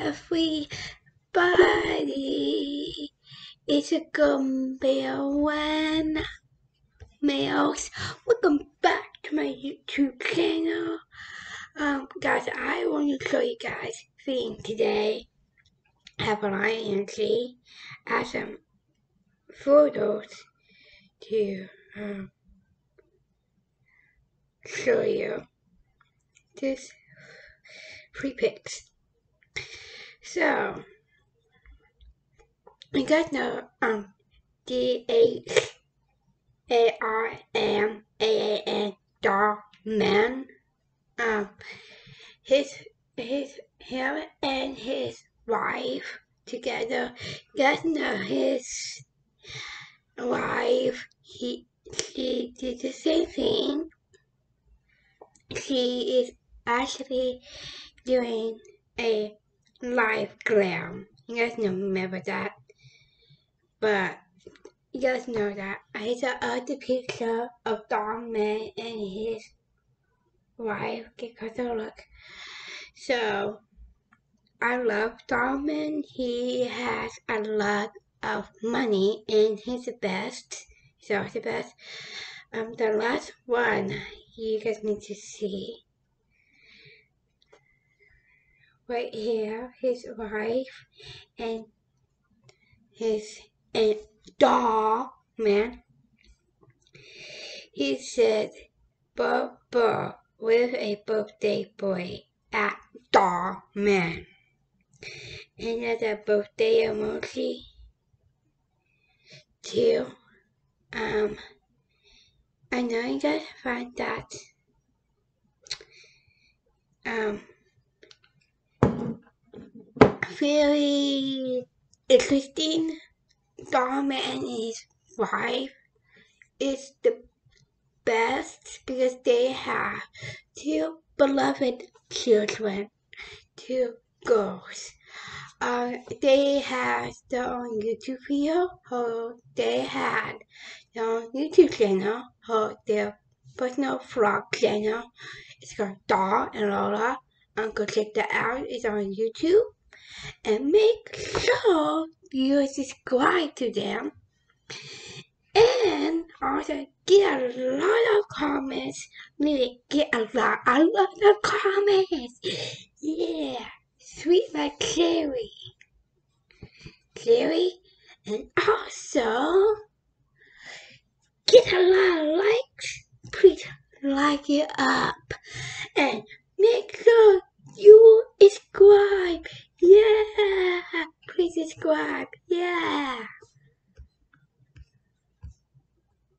everybody. It's a Gumball when males. Welcome back to my YouTube channel. Um, guys, I want to show you guys thing today. Have an. I have some photos to um, show you. This free pics. So, you guys know um, D H A R M A A N Man. Um, his his him and his wife together. You guys know his wife. He she did the same thing. She is actually doing a live glam. You guys know, remember that. But you guys know that. I saw other picture of Don and his wife. Get closer look. So I love Dhar Mann. He has a lot of money and he's the best. So the best. Um, the last one you guys need to see right here, his wife and his and dog man. He said, Bubba with a birthday boy at dog man. And that's a birthday emoji too. Um, I know you guys find that um very interesting. Dom and his wife is the best because they have two beloved children, two girls. Uh, they had their own YouTube video, or they had their own YouTube channel, or their personal vlog channel. It's called Dhar and Laura. Go check that out. It's on YouTube and make sure you subscribe to them and also get a lot of comments. Really get a lot, a lot of comments. Yeah, sweet like cherry, cherry, and also get a lot of likes. Please like it up and make sure you subscribe. Yeah, please subscribe. Yeah.